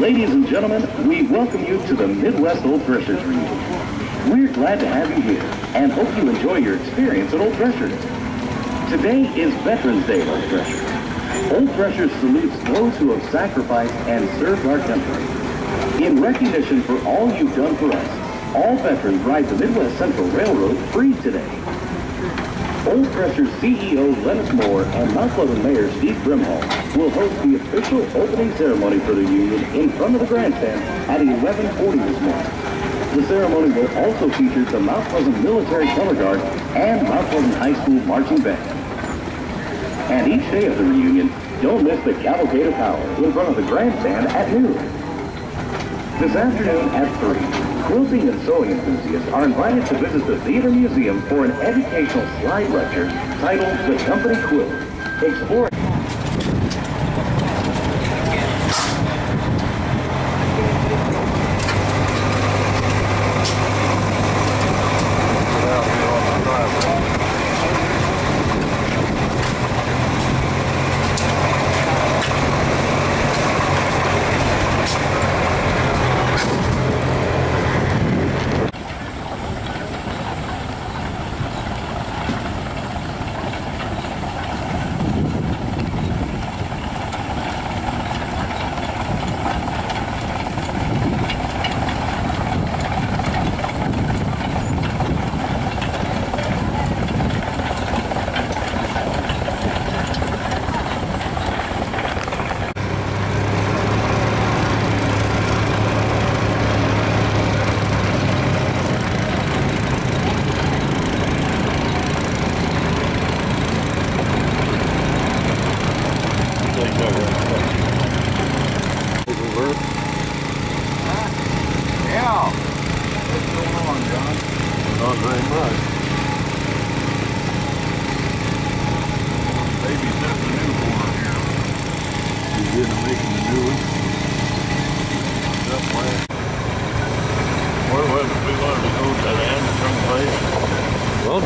Ladies and gentlemen, we welcome you to the Midwest Old Threshers reunion. We're glad to have you here and hope you enjoy your experience at Old Threshers. Today is Veterans Day at Old Threshers. Old Threshers salutes those who have sacrificed and served our country. In recognition for all you've done for us, all veterans ride the Midwest Central Railroad free today. Old Threshers CEO Lennis Moore and Mount Pleasant Mayor Steve Brimhall will host the official opening ceremony for the union in front of the grandstand at 1140 this morning. The ceremony will also feature the Mount Pleasant Military Color Guard and Mount Pleasant High School Marching Band. And each day of the reunion, don't miss the Cavalcade of Power in front of the grandstand at noon. This afternoon at 3, Quilting and sewing enthusiasts are invited to visit the Theater Museum for an educational slide lecture titled The Company Quilt. Explore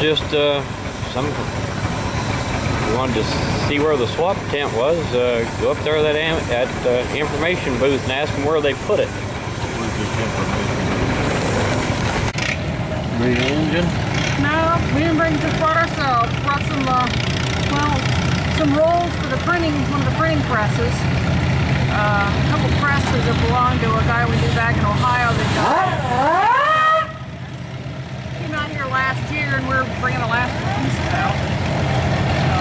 just uh, some. You wanted to see where the swap tent was. Uh, go up there that am, at uh, information booth and ask them where they put it. Where's this information? The engine? No, we didn't bring just brought ourselves. Brought some, uh, well, some rolls for the printing, one of the printing presses. Uh, a couple presses that belong to a guy we knew back in Ohio that died out here last year and we're bringing the last pieces out. So,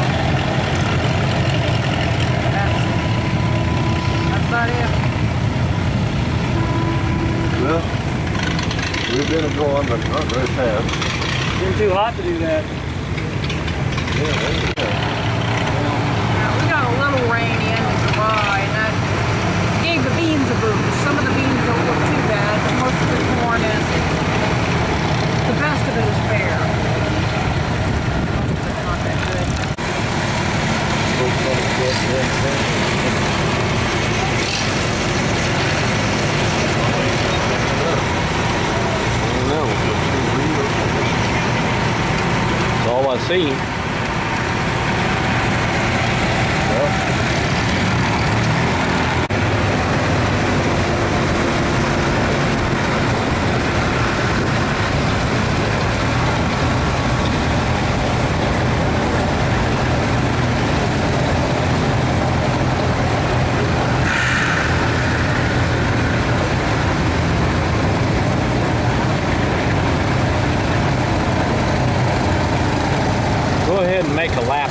that's, that's about it. Well, we've been going, but not very fast. It's been too hot to do that. Yeah, there you go. Yeah, we got a little rain and that gave the beans a boost. Some of the beans don't look too bad, but most of the corn is the best of it is fair. It's not that good. That's all I see.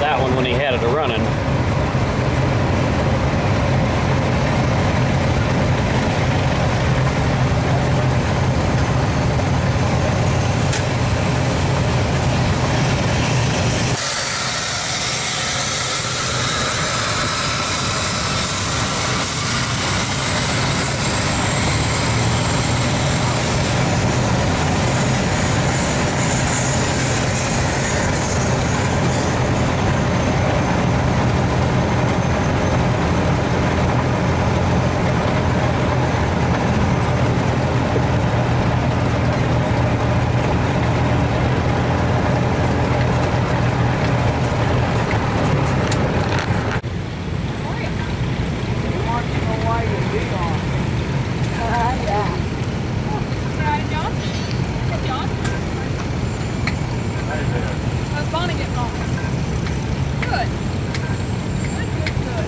That one when he had it a running. Good. Good, good, good.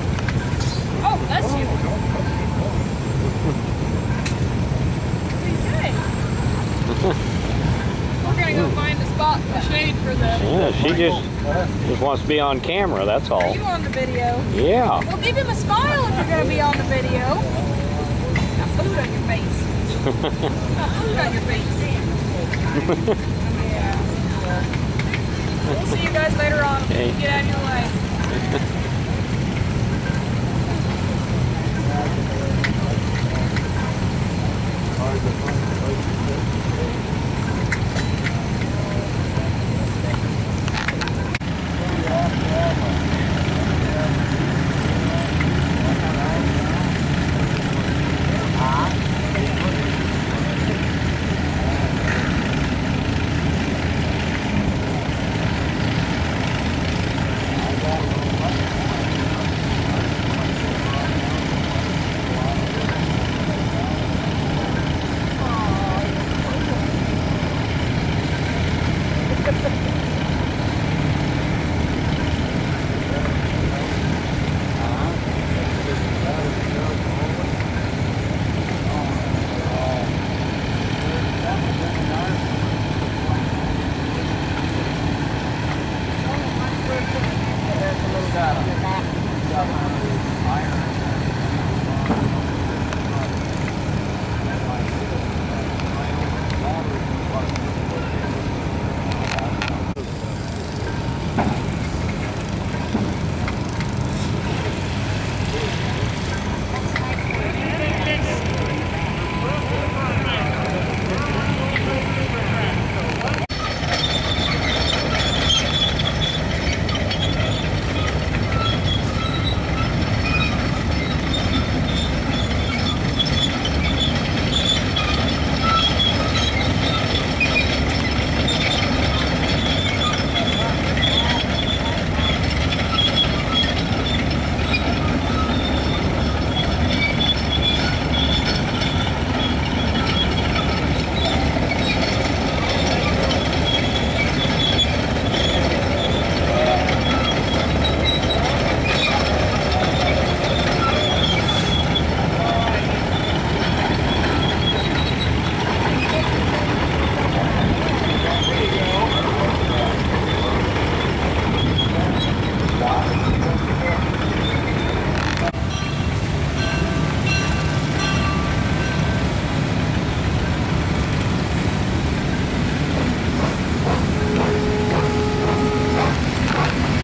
Oh, bless you. We're gonna go find a spot in the shade for them. Yeah, she just just wants to be on camera. That's all. Are you on the video? Yeah. Well, give him a smile if you're gonna be on the video. Got food on your face. Got food on your face. yeah. We'll see you guys later on. Get out of your way.